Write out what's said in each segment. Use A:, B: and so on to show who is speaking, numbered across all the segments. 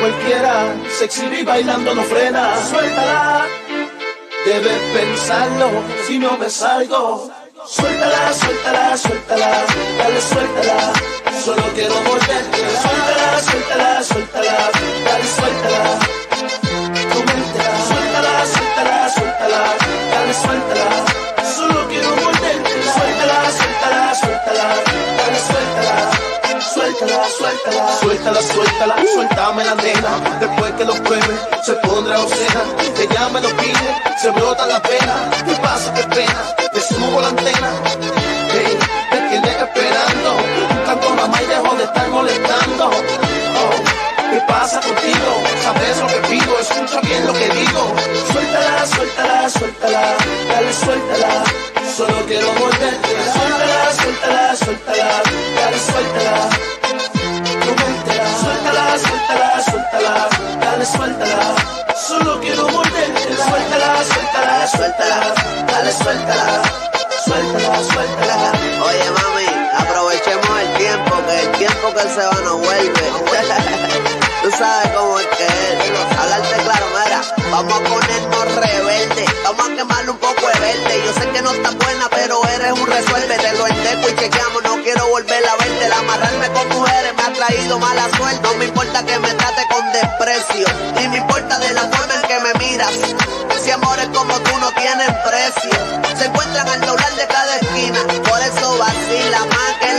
A: cualquiera se exhibe bailando no frena. Suéltala, debes pensarlo si no me salgo. Suéltala, suéltala, suéltala, dale suéltala, solo quiero morderte. Suéltala, suéltala, suéltala, dale suéltala, Suéltala, suéltala, suéltala, suéltame la nena. Después que lo pruebe, se pondrá obscena. Ella me lo pide, se brota la pena. ¿Qué pasa? ¿Qué pena? Te subo la antena. Hey, te tienes esperando. Canto mamá y dejo de estar molestando. Oh, ¿Qué pasa contigo? ¿Sabes lo que pido? Escucha bien lo que digo. Suéltala, suéltala, suéltala, dale suéltala. Solo quiero morderte. Suéltala, suéltala, suéltala, dale suéltala.
B: Que el tiempo que se va no vuelve. Tú sabes cómo es que es. Hablarte claro, mira, vamos a ponernos rebelde. Vamos a quemarle un poco de verde. Yo sé que no está buena, pero eres un resuelve. Te lo endeco y chequeamos, no quiero volver a verte. El amarrarme con mujeres me ha traído mala suerte. No me importa que me trate con desprecio. Ni me importa de la forma en que me miras. Si amores como tú no tienen precio. Se encuentran al doblar de cada esquina. Por eso vacila más que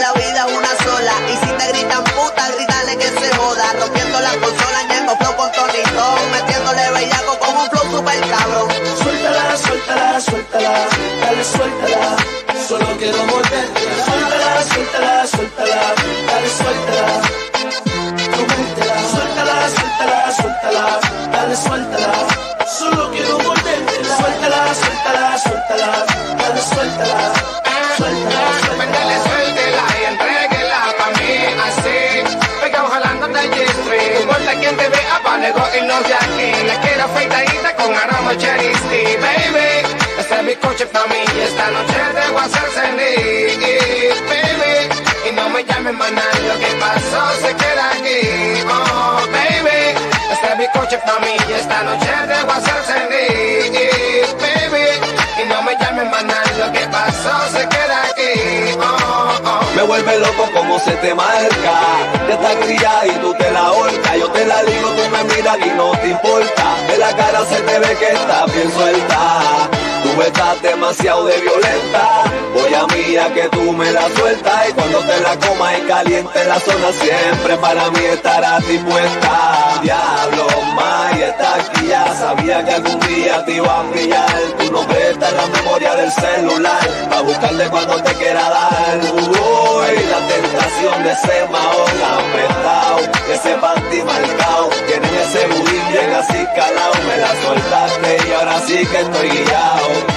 A: suéltala, dale suéltala. Solo quiero morderte. Suéltala, suéltala, suéltala, dale suéltala. Coméntela. Suéltala, suéltala, suéltala, dale suéltala. Solo quiero morderte. Suéltala, suéltala, suéltala, dale. Suéltala,
C: maná, lo que pasó se queda aquí, oh, baby. Este es mi coche y esta noche debo hacer feliz, baby. Y no me llamen maná, lo que pasó se queda aquí, oh, oh.
D: Me vuelve loco como se te marca. Ya está grilla y tú te la horca. Yo te la digo, tú me miras y no te importa. De la cara se te ve que está bien suelta. Tú estás demasiado de violenta. Voy a mía que tú me la sueltas. Y cuando te la comas y caliente la zona, siempre para mí estará dispuesta. Diablo, May está aquí ya. Sabía que algún día te iba a brillar. Tu nombre está en la memoria del celular. A buscarle cuando te quiera dar. Uy, la tentación de ese mahón apretado. Ese panty marcado. Que estoy guiado.